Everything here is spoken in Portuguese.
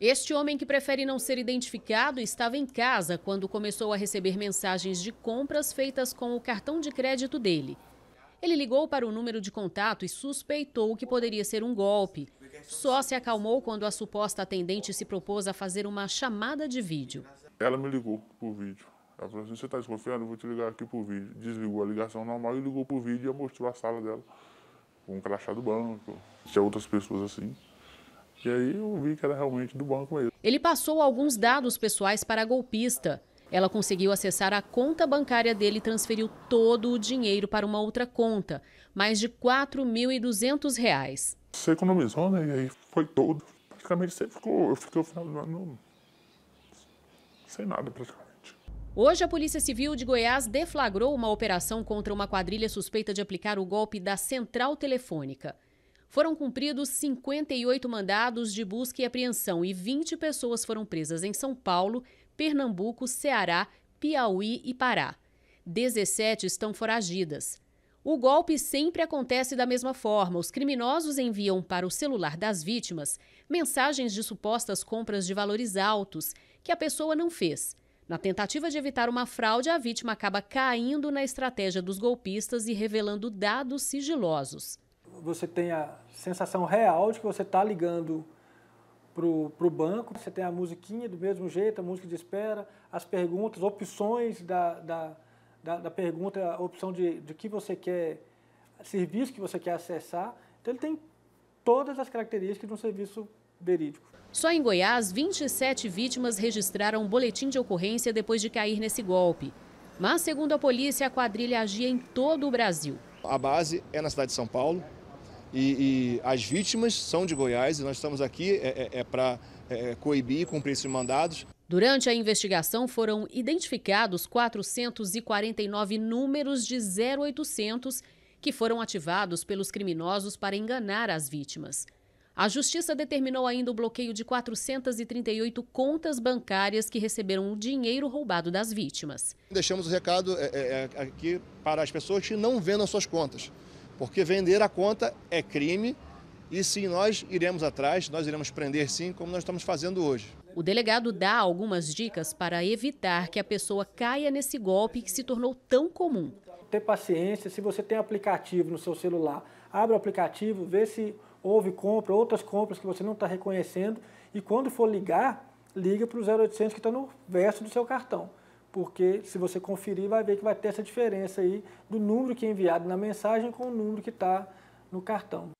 Este homem que prefere não ser identificado estava em casa quando começou a receber mensagens de compras feitas com o cartão de crédito dele. Ele ligou para o número de contato e suspeitou que poderia ser um golpe. Só se acalmou quando a suposta atendente se propôs a fazer uma chamada de vídeo. Ela me ligou por vídeo. Ela falou assim, você está desconfiando? Eu vou te ligar aqui por vídeo. Desligou a ligação normal e ligou por vídeo e mostrou a sala dela. Com um crachá do banco. Tinha outras pessoas assim. E aí eu vi que era realmente do banco mesmo. Ele passou alguns dados pessoais para a golpista. Ela conseguiu acessar a conta bancária dele e transferiu todo o dinheiro para uma outra conta, mais de R$ 4.200. Você economizou, né? E aí foi todo. Praticamente você ficou, eu fiquei o final do ano sem nada praticamente. Hoje, a Polícia Civil de Goiás deflagrou uma operação contra uma quadrilha suspeita de aplicar o golpe da Central Telefônica. Foram cumpridos 58 mandados de busca e apreensão e 20 pessoas foram presas em São Paulo, Pernambuco, Ceará, Piauí e Pará. 17 estão foragidas. O golpe sempre acontece da mesma forma. Os criminosos enviam para o celular das vítimas mensagens de supostas compras de valores altos que a pessoa não fez. Na tentativa de evitar uma fraude, a vítima acaba caindo na estratégia dos golpistas e revelando dados sigilosos você tem a sensação real de que você está ligando para o banco, você tem a musiquinha do mesmo jeito, a música de espera, as perguntas, opções da, da, da, da pergunta, a opção de, de que você quer, serviço que você quer acessar. Então ele tem todas as características de um serviço verídico. Só em Goiás, 27 vítimas registraram um boletim de ocorrência depois de cair nesse golpe. Mas, segundo a polícia, a quadrilha agia em todo o Brasil. A base é na cidade de São Paulo, e, e, as vítimas são de Goiás e nós estamos aqui é, é, é para é, coibir e cumprir esses mandados. Durante a investigação foram identificados 449 números de 0800 que foram ativados pelos criminosos para enganar as vítimas. A justiça determinou ainda o bloqueio de 438 contas bancárias que receberam o dinheiro roubado das vítimas. Deixamos o recado é, é, é aqui para as pessoas que não vendam suas contas. Porque vender a conta é crime e sim, nós iremos atrás, nós iremos prender sim, como nós estamos fazendo hoje. O delegado dá algumas dicas para evitar que a pessoa caia nesse golpe que se tornou tão comum. Ter paciência, se você tem aplicativo no seu celular, abre o aplicativo, vê se houve compra, outras compras que você não está reconhecendo e quando for ligar, liga para o 0800 que está no verso do seu cartão porque se você conferir vai ver que vai ter essa diferença aí do número que é enviado na mensagem com o número que está no cartão.